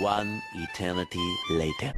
One eternity later.